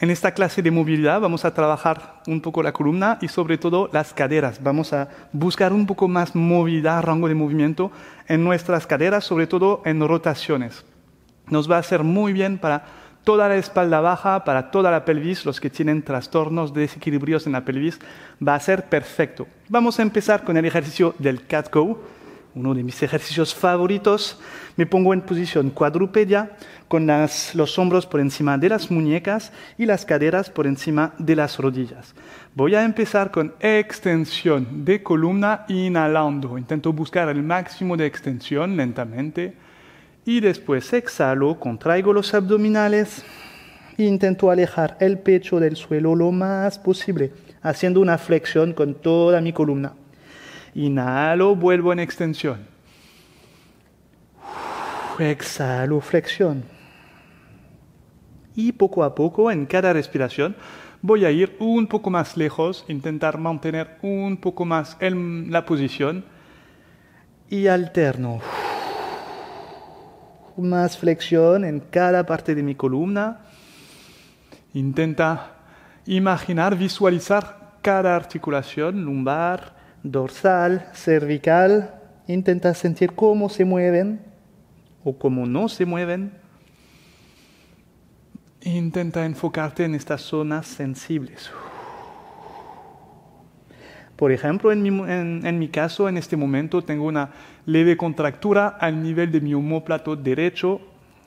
En esta clase de movilidad vamos a trabajar un poco la columna y sobre todo las caderas. Vamos a buscar un poco más movilidad, rango de movimiento en nuestras caderas, sobre todo en rotaciones. Nos va a hacer muy bien para toda la espalda baja, para toda la pelvis, los que tienen trastornos de desequilibrios en la pelvis, va a ser perfecto. Vamos a empezar con el ejercicio del cat cow uno de mis ejercicios favoritos. Me pongo en posición cuadrupedia con los hombros por encima de las muñecas y las caderas por encima de las rodillas. Voy a empezar con extensión de columna inhalando. Intento buscar el máximo de extensión lentamente y después exhalo, contraigo los abdominales e intento alejar el pecho del suelo lo más posible, haciendo una flexión con toda mi columna. Inhalo, vuelvo en extensión. Exhalo, flexión. Y poco a poco, en cada respiración, voy a ir un poco más lejos, intentar mantener un poco más la posición. Y alterno. Más flexión en cada parte de mi columna. Intenta imaginar, visualizar cada articulación lumbar, dorsal, cervical, intenta sentir cómo se mueven o cómo no se mueven. Intenta enfocarte en estas zonas sensibles. Por ejemplo, en mi, caso, en este momento, tengo una leve contractura al nivel de mi homóplato derecho.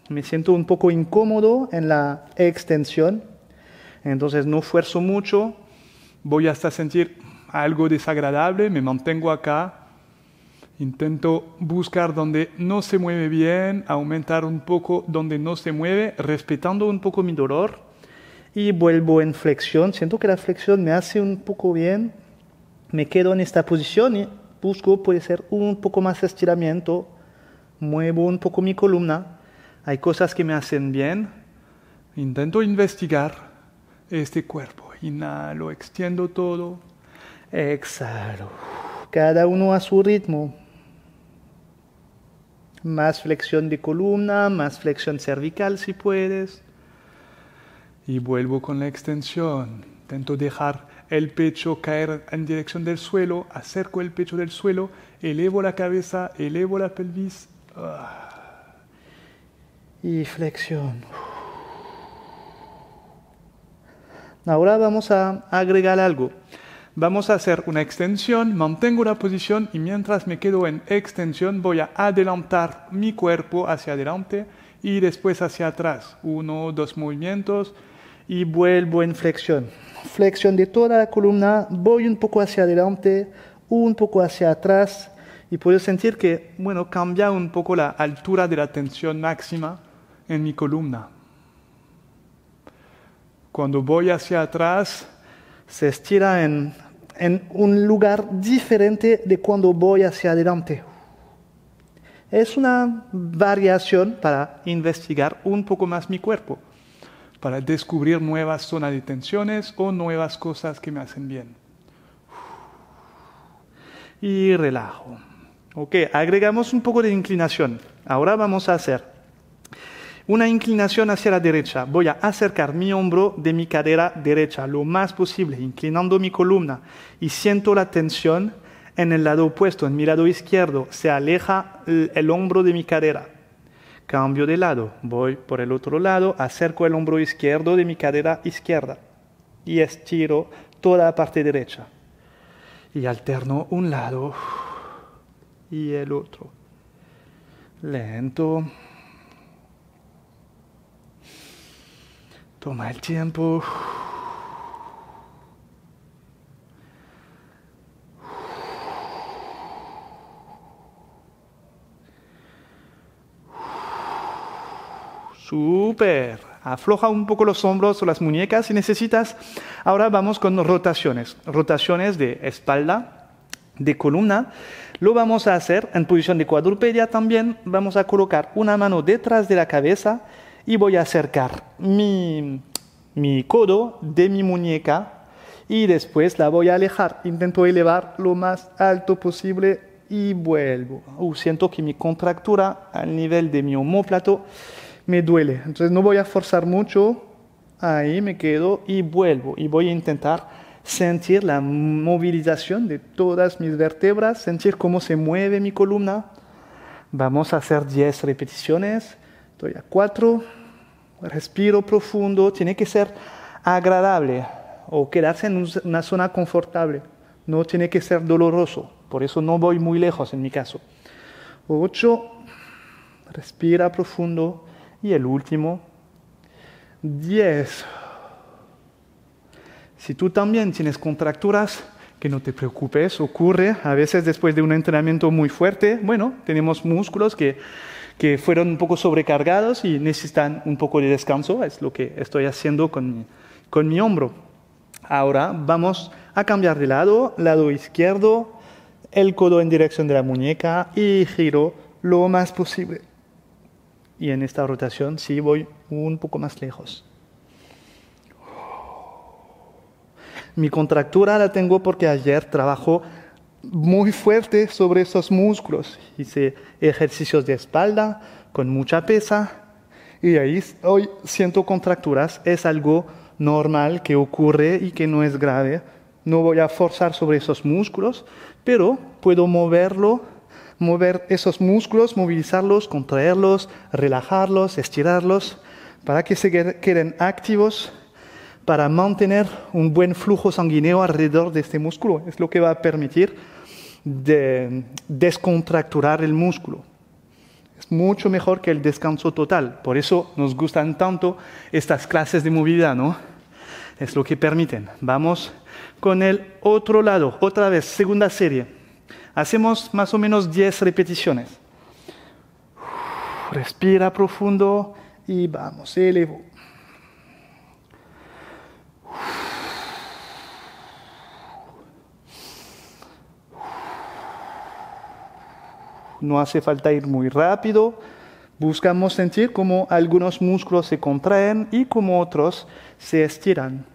Me siento un poco incómodo en la extensión, entonces no esfuerzo mucho. Voy hasta sentir algo desagradable, me mantengo acá, intento buscar donde no se mueve bien, aumentar un poco donde no se mueve, respetando un poco mi dolor y vuelvo en flexión. Siento que la flexión me hace un poco bien, me quedo en esta posición y busco, puede ser un poco más estiramiento, muevo un poco mi columna, hay cosas que me hacen bien, intento investigar este cuerpo, inhalo, extiendo todo, Exhalo. Cada uno a su ritmo. Más flexión de columna, más flexión cervical si puedes. Y vuelvo con la extensión. Intento dejar el pecho caer en dirección del suelo, acerco el pecho del suelo, elevo la cabeza, elevo la pelvis. Ah. Y flexión. Ahora vamos a agregar algo. Vamos a hacer una extensión, mantengo la posición y mientras me quedo en extensión voy a adelantar mi cuerpo hacia adelante y después hacia atrás. Uno, dos movimientos y vuelvo en flexión. Flexión de toda la columna, voy un poco hacia adelante, un poco hacia atrás y puedo sentir que, bueno, cambia un poco la altura de la tensión máxima en mi columna. Cuando voy hacia atrás, se estira en, un lugar diferente de cuando voy hacia adelante. Es una variación para investigar un poco más mi cuerpo, para descubrir nuevas zonas de tensiones o nuevas cosas que me hacen bien. Y relajo. Ok, agregamos un poco de inclinación. Ahora vamos a hacer una inclinación hacia la derecha. Voy a acercar mi hombro de mi cadera derecha lo más posible, inclinando mi columna y siento la tensión en el lado opuesto, en mi lado izquierdo. Se aleja el, hombro de mi cadera. Cambio de lado. Voy por el otro lado, acerco el hombro izquierdo de mi cadera izquierda y estiro toda la parte derecha. Y alterno un lado y el otro. Lento. Toma el tiempo. Super. Afloja un poco los hombros o las muñecas si necesitas. Ahora vamos con rotaciones. Rotaciones de espalda, de columna. Lo vamos a hacer en posición de cuadrupedia también. Vamos a colocar una mano detrás de la cabeza y voy a acercar mi, codo de mi muñeca y después la voy a alejar. Intento elevar lo más alto posible y vuelvo. Uh, siento que mi contractura al nivel de mi homóplato me duele. Entonces no voy a forzar mucho. ahí me quedo y vuelvo y voy a intentar sentir la movilización de todas mis vértebras, sentir cómo se mueve mi columna. Vamos a hacer 10 repeticiones. Estoy a 4. Respiro profundo. Tiene que ser agradable o quedarse en una zona confortable. No tiene que ser doloroso. Por eso no voy muy lejos en mi caso. 8. Respira profundo. Y el último. 10. Si tú también tienes contracturas, que no te preocupes, ocurre a veces después de un entrenamiento muy fuerte. Bueno, tenemos músculos que, que fueron un poco sobrecargados y necesitan un poco de descanso. Es lo que estoy haciendo con mi, con mi hombro. Ahora vamos a cambiar de lado, lado izquierdo, el codo en dirección de la muñeca y giro lo más posible. Y en esta rotación sí voy un poco más lejos. Mi contractura la tengo porque ayer trabajo muy fuerte sobre esos músculos. Hice ejercicios de espalda con mucha pesa y ahí hoy siento contracturas. Es algo normal que ocurre y que no es grave. No voy a forzar sobre esos músculos, pero puedo moverlo, mover esos músculos, movilizarlos, contraerlos, relajarlos, estirarlos para que se queden activos, para mantener un buen flujo sanguíneo alrededor de este músculo. Es lo que va a permitir descontracturar el músculo. Es mucho mejor que el descanso total. Por eso nos gustan tanto estas clases de movilidad, ¿no? Es lo que permiten. Vamos con el otro lado. Otra vez, segunda serie. Hacemos más o menos 10 repeticiones. Respira profundo y vamos, elevo. No hace falta ir muy rápido. Buscamos sentir cómo algunos músculos se contraen y cómo otros se estiran.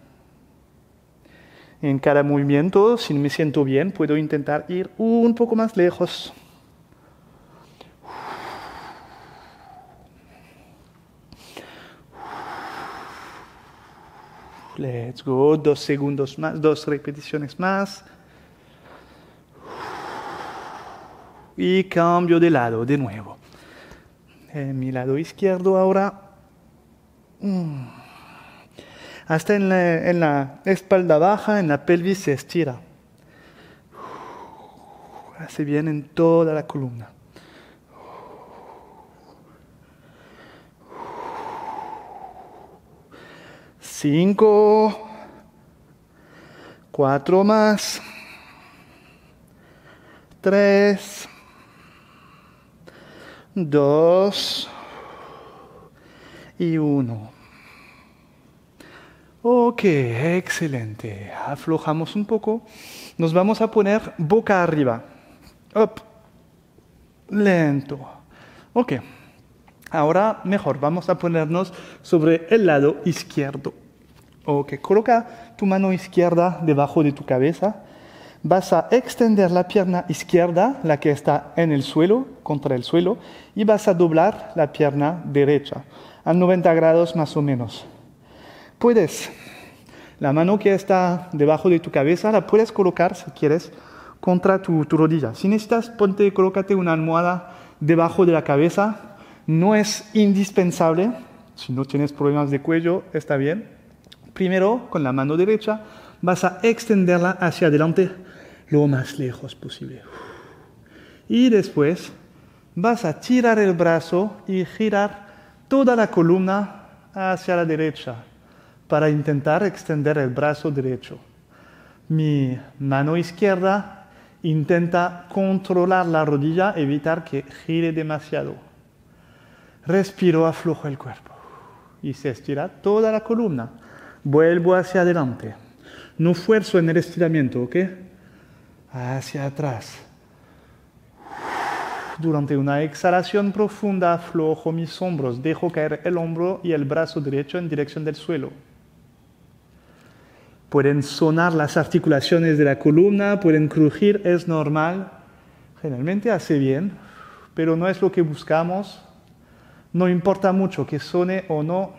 En cada movimiento, si me siento bien, puedo intentar ir un poco más lejos. Let's go. Dos segundos más, dos repeticiones más. Y cambio de lado de nuevo. En mi lado izquierdo ahora. Mm. Hasta en la, en la espalda baja, en la pelvis se estira. Hace bien en toda la columna. Cinco. Cuatro más. Tres. Dos. Y uno. Ok, excelente. Aflojamos un poco. Nos vamos a poner boca arriba. Up. Lento. Ok. Ahora mejor, vamos a ponernos sobre el lado izquierdo. Ok, coloca tu mano izquierda debajo de tu cabeza. Vas a extender la pierna izquierda, la que está en el suelo, contra el suelo, y vas a doblar la pierna derecha a 90 grados más o menos. Puedes, la mano que está debajo de tu cabeza, la puedes colocar, si quieres, contra tu, rodilla. Si necesitas, ponte, colócate una almohada debajo de la cabeza. No es indispensable. Si no tienes problemas de cuello, está bien Primero, con la mano derecha, vas a extenderla hacia adelante lo más lejos posible. Y después vas a tirar el brazo y girar toda la columna hacia la derecha para intentar extender el brazo derecho. Mi mano izquierda intenta controlar la rodilla, evitar que gire demasiado. Respiro, aflojo el cuerpo y se estira toda la columna Vuelvo hacia adelante. No fuerzo en el estiramiento, ¿ok? Hacia atrás. Durante una exhalación profunda aflojo mis hombros, dejo caer el hombro y el brazo derecho en dirección del suelo. Pueden sonar las articulaciones de la columna, pueden crujir, es normal. Generalmente hace bien, pero no es lo que buscamos. No importa mucho que suene o no,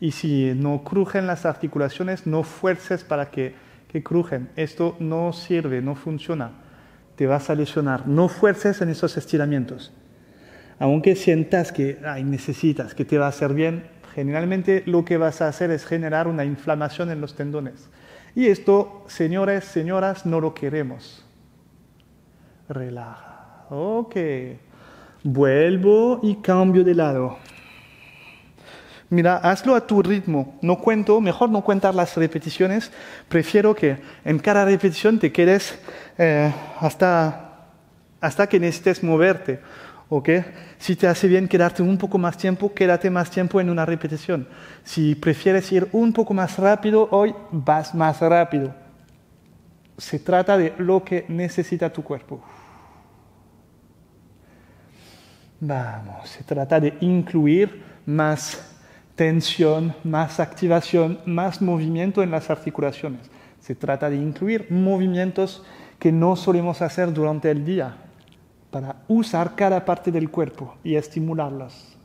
Y si no crujen las articulaciones, no fuerces para que, crujen. Esto no sirve, no funciona. Te vas a lesionar. No fuerces en esos estiramientos. Aunque sientas que necesitas, que te va a hacer bien, generalmente lo que vas a hacer es generar una inflamación en los tendones. Y esto, señores, señoras, no lo queremos. Relaja. Ok. Vuelvo y cambio de lado. Mira, hazlo a tu ritmo. No cuento, mejor no contar las repeticiones. Prefiero que en cada repetición te quedes eh, hasta, hasta que necesites moverte. ¿ok? Si te hace bien quedarte un poco más tiempo, quédate más tiempo en una repetición. Si prefieres ir un poco más rápido, hoy vas más rápido. Se trata de lo que necesita tu cuerpo. Vamos, se trata de incluir más tensión, más activación, más movimiento en las articulaciones. Se trata de incluir movimientos que no solemos hacer durante el día para usar cada parte del cuerpo y estimularlas.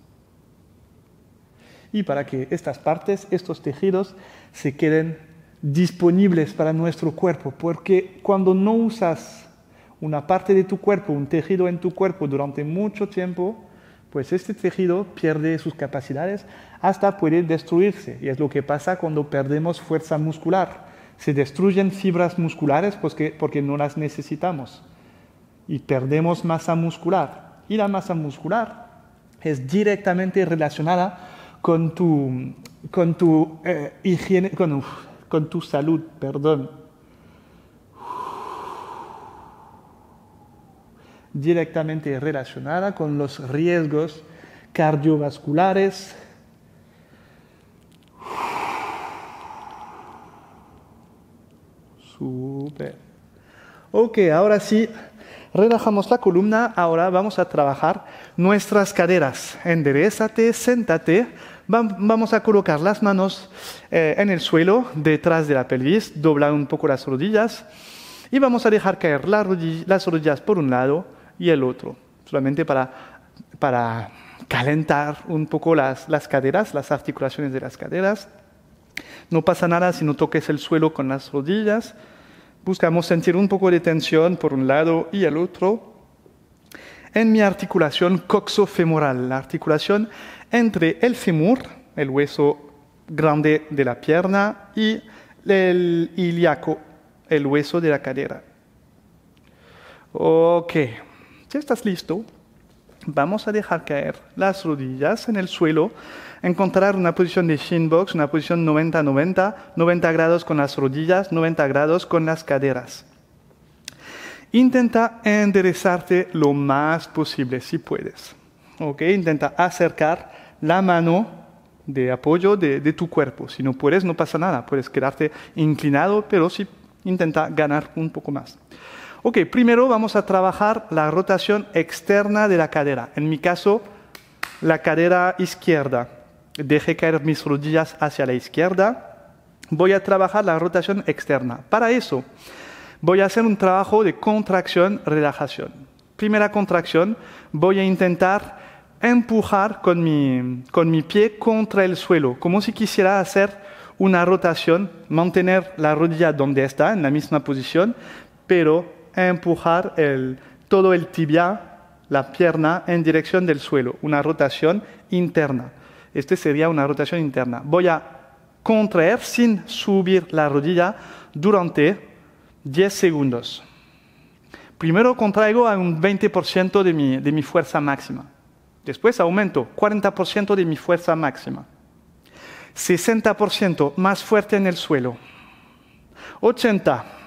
Y para que estas partes, estos tejidos, se queden disponibles para nuestro cuerpo, porque cuando no usas una parte de tu cuerpo, un tejido en tu cuerpo durante mucho tiempo, pues este tejido pierde sus capacidades hasta puede destruirse. Y es lo que pasa cuando perdemos fuerza muscular. Se destruyen fibras musculares porque, porque no las necesitamos. Y perdemos masa muscular. Y la masa muscular es directamente relacionada con tu, con tu eh, higiene, con tu salud, perdón. Directamente relacionada con los riesgos cardiovasculares. Super. Ok, ahora sí, relajamos la columna. Ahora vamos a trabajar nuestras caderas. Enderezate, séntate. Vamos a colocar las manos eh, en el suelo, detrás de la pelvis, doblar un poco las rodillas y vamos a dejar caer las rodillas por un lado y el otro, solamente para, para calentar un poco las, las caderas, las articulaciones de las caderas. No pasa nada si no toques el suelo con las rodillas. Buscamos sentir un poco de tensión por un lado y el otro. En mi articulación coxofemoral, la articulación entre el femur, el hueso grande de la pierna, y el ilíaco, el hueso de la cadera. Ok. Si estás listo, vamos a dejar caer las rodillas en el suelo, encontrar una posición de shin box, una posición 90-90, 90 grados con las rodillas, 90 grados con las caderas. Intenta enderezarte lo más posible, si puedes. ¿Okay? Intenta acercar la mano de apoyo de, de, tu cuerpo. Si no puedes, no pasa nada. Puedes quedarte inclinado, pero sí intenta ganar un poco más. Ok, primero vamos a trabajar la rotación externa de la cadera. En mi caso, la cadera izquierda. Deje caer mis rodillas hacia la izquierda. Voy a trabajar la rotación externa. Para eso, voy a hacer un trabajo de contracción, relajación. Primera contracción, voy a intentar empujar con mi, con mi pie contra el suelo, como si quisiera hacer una rotación, mantener la rodilla donde está, en la misma posición, pero empujar todo el tibia, la pierna, en dirección del suelo, una rotación interna. Este sería una rotación interna. Voy a contraer sin subir la rodilla durante 10 segundos. Primero contraigo a un 20% de mi, de mi fuerza máxima. Después aumento 40% de mi fuerza máxima. 60% más fuerte en el suelo. 80%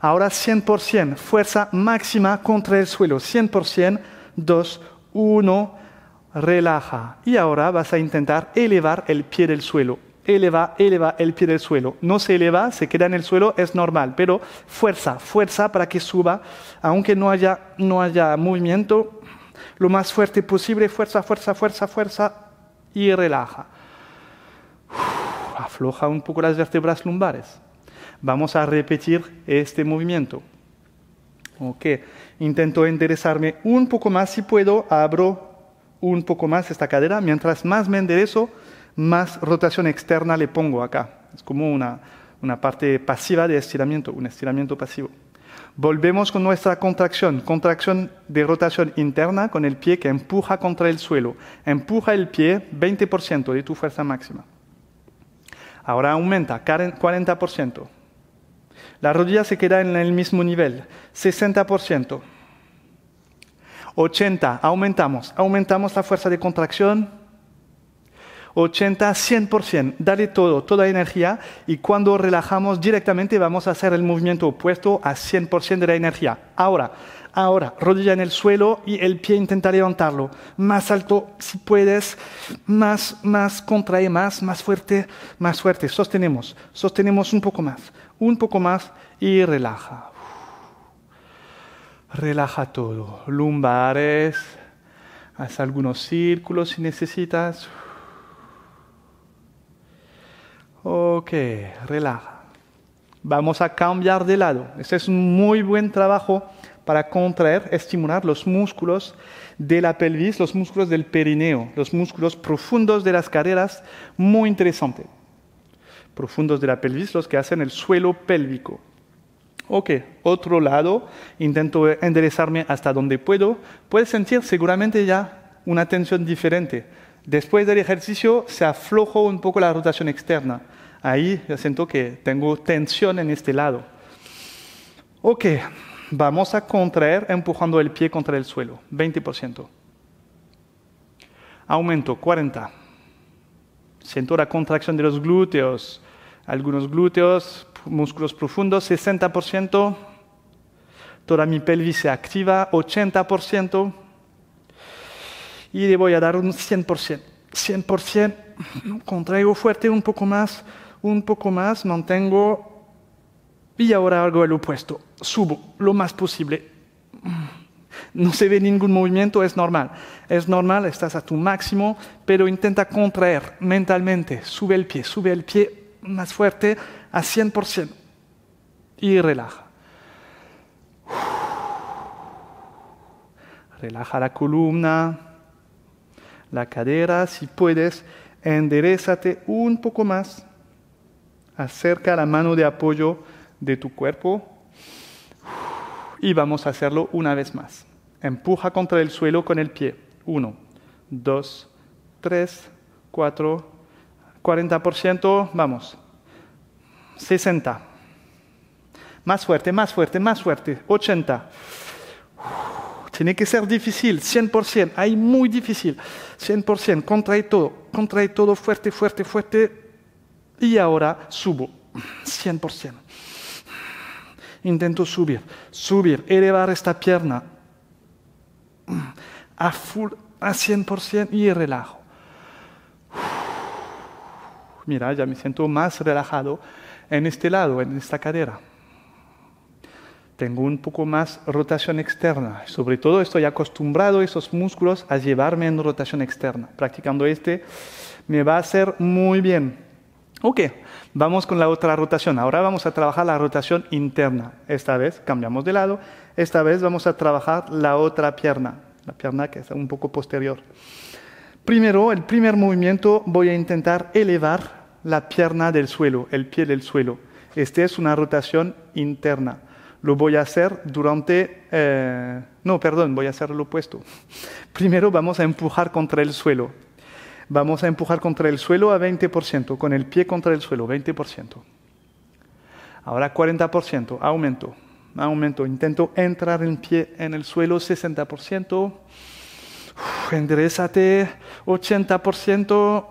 Ahora 100%, fuerza máxima contra el suelo. 100%, 2, 1, relaja. Y ahora vas a intentar elevar el pie del suelo. Eleva, eleva el pie del suelo. No se eleva, se queda en el suelo, es normal, pero fuerza, fuerza para que suba, aunque no haya, no haya movimiento, lo más fuerte posible, fuerza, fuerza, fuerza, fuerza, y relaja. afloja un poco las vértebras lumbares. Vamos a repetir este movimiento. Ok, intento enderezarme un poco más si puedo, abro un poco más esta cadera. Mientras más me enderezo, más rotación externa le pongo acá. Es como una, una parte pasiva de estiramiento, un estiramiento pasivo. Volvemos con nuestra contracción, contracción de rotación interna con el pie que empuja contra el suelo. Empuja el pie 20% de tu fuerza máxima. Ahora aumenta 40%. La rodilla se queda en el mismo nivel, 60%. 80, aumentamos, aumentamos la fuerza de contracción, 80, 100%, dale todo, toda energía y cuando relajamos directamente vamos a hacer el movimiento opuesto a 100% de la energía. Ahora, ahora, rodilla en el suelo y el pie intenta levantarlo. Más alto si puedes, más, más, contrae más, más fuerte, más fuerte. Sostenemos, sostenemos un poco más, un poco más y relaja. Relaja todo, lumbares, haz algunos círculos si necesitas. Ok, relaja. Vamos a cambiar de lado. Este es un muy buen trabajo para contraer, estimular los músculos de la pelvis, los músculos del perineo, los músculos profundos de las caderas, muy interesante. Profundos de la pelvis, los que hacen el suelo pélvico. Ok, otro lado, intento enderezarme hasta donde puedo. Puedes sentir seguramente ya una tensión diferente Después del ejercicio se aflojó un poco la rotación externa. Ahí siento que tengo tensión en este lado. Ok, vamos a contraer empujando el pie contra el suelo, 20%. Aumento, 40. Siento la contracción de los glúteos, algunos glúteos, músculos profundos, 60%. Toda mi pelvis se activa, 80% y le voy a dar un 100%. 100%, contraigo fuerte un poco más, un poco más, mantengo y ahora hago el opuesto. Subo lo más posible. No se ve ningún movimiento, es normal. Es normal, estás a tu máximo, pero intenta contraer mentalmente. Sube el pie, sube el pie más fuerte a 100% y relaja. Relaja la columna la cadera, si puedes, enderezate un poco más, acerca la mano de apoyo de tu cuerpo y vamos a hacerlo una vez más. Empuja contra el suelo con el pie. Uno, dos, tres, cuatro, 40%, vamos. 60. Más fuerte, más fuerte, más fuerte. 80. Tiene que ser difícil, 100%, hay muy difícil, 100%, contrae todo, contrae todo fuerte, fuerte, fuerte. Y ahora subo, 100%. Intento subir, subir, elevar esta pierna a full, a 100% y relajo. Mira, ya me siento más relajado en este lado, en esta cadera tengo un poco más rotación externa. Sobre todo estoy acostumbrado esos músculos a llevarme en rotación externa. Practicando este me va a hacer muy bien. Ok, vamos con la otra rotación. Ahora vamos a trabajar la rotación interna. Esta vez cambiamos de lado. Esta vez vamos a trabajar la otra pierna, la pierna que está un poco posterior. Primero, el primer movimiento voy a intentar elevar la pierna del suelo, el pie del suelo. Esta es una rotación interna lo voy a hacer durante... Eh, no, perdón, voy a hacer lo opuesto. Primero vamos a empujar contra el suelo. Vamos a empujar contra el suelo a 20%, con el pie contra el suelo, 20%. Ahora 40%, aumento, aumento. Intento entrar el pie en el suelo, 60%. Uf, enderezate, 80%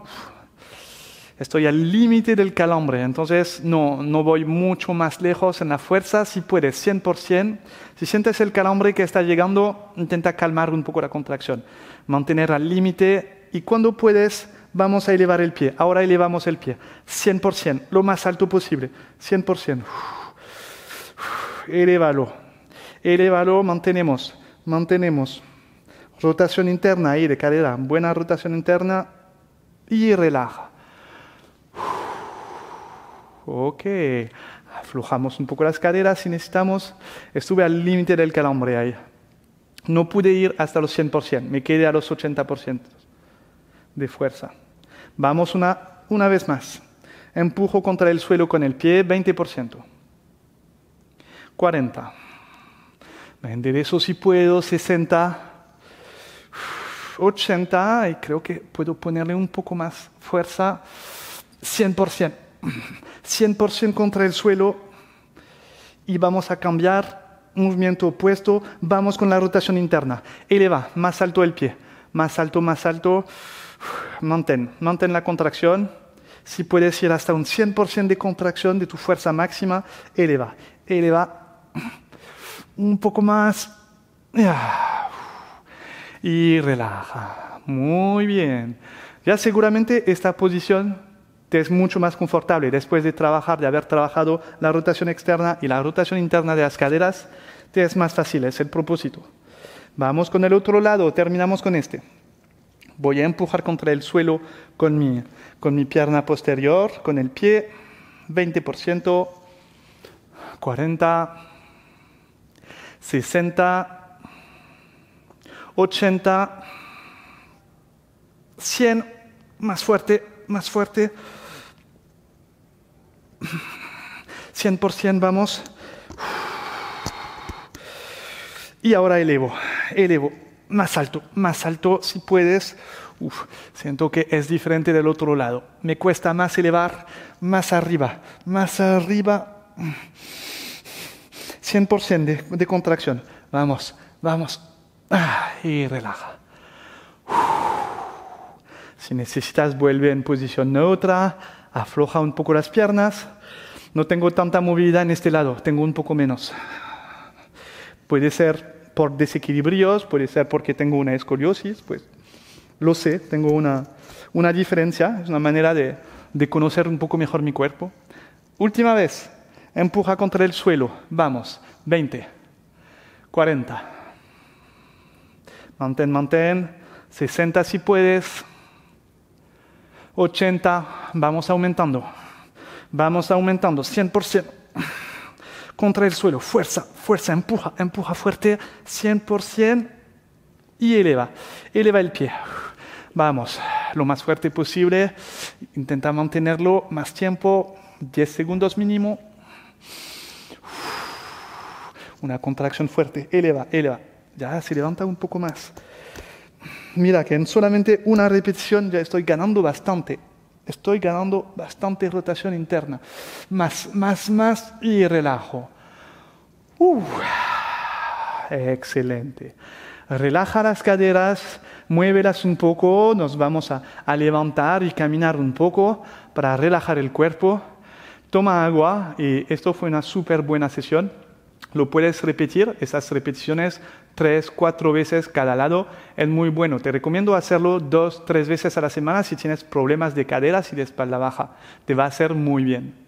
estoy al límite del calambre, entonces no, no voy mucho más lejos en la fuerza, si puedes, 100%. Si sientes el calambre que está llegando, intenta calmar un poco la contracción, mantener al límite y cuando puedes, vamos a elevar el pie. Ahora elevamos el pie, 100%, lo más alto posible, 100%. Elevalo, elevalo, mantenemos, mantenemos. Rotación interna ahí de cadera, buena rotación interna y relaja. Ok, aflojamos un poco las caderas si necesitamos. Estuve al límite del calambre ahí. No pude ir hasta los 100%, me quedé a los 80% de fuerza. Vamos una, una vez más. Empujo contra el suelo con el pie, 20%. 40. Me enderezo si puedo, 60. 80 y creo que puedo ponerle un poco más fuerza, 100%. 100% contra el suelo y vamos a cambiar movimiento opuesto, vamos con la rotación interna. Eleva, más alto el pie, más alto, más alto, mantén, mantén la contracción. Si puedes ir hasta un 100% de contracción de tu fuerza máxima, eleva, eleva un poco más y relaja. Muy bien. Ya seguramente esta posición te es mucho más confortable después de trabajar, de haber trabajado la rotación externa y la rotación interna de las caderas, te es más fácil, es el propósito. Vamos con el otro lado, terminamos con este. Voy a empujar contra el suelo con mi, con mi pierna posterior, con el pie, 20%, 40, 60, 80, 100, más fuerte, más fuerte. 100% vamos. Y ahora elevo, elevo, más alto, más alto si puedes. siento que es diferente del otro lado. Me cuesta más elevar, más arriba, más arriba. 100% de, de, contracción. Vamos, vamos. Ah, y relaja. Si necesitas, vuelve en posición neutra afloja un poco las piernas. No tengo tanta movilidad en este lado, tengo un poco menos. Puede ser por desequilibrios, puede ser porque tengo una escoliosis, pues lo sé, tengo una, una diferencia, es una manera de, de conocer un poco mejor mi cuerpo. Última vez, empuja contra el suelo, vamos, 20, 40. Mantén, mantén, 60 si puedes, 80, vamos aumentando, vamos aumentando, 100%. Contra el suelo, fuerza, fuerza, empuja, empuja fuerte, 100% y eleva, eleva el pie. Vamos, lo más fuerte posible, intenta mantenerlo más tiempo, 10 segundos mínimo. Una contracción fuerte, eleva, eleva. Ya se levanta un poco más mira que en solamente una repetición ya estoy ganando bastante. Estoy ganando bastante rotación interna. Más, más, más y relajo. excelente. Relaja las caderas, muévelas un poco, nos vamos a, a levantar y caminar un poco para relajar el cuerpo. Toma agua y esto fue una súper buena sesión. Lo puedes repetir, esas repeticiones, tres, cuatro veces cada lado. Es muy bueno. Te recomiendo hacerlo dos, tres veces a la semana si tienes problemas de caderas y de espalda baja. Te va a hacer muy bien.